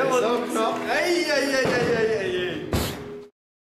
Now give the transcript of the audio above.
哎呀呀呀呀呀。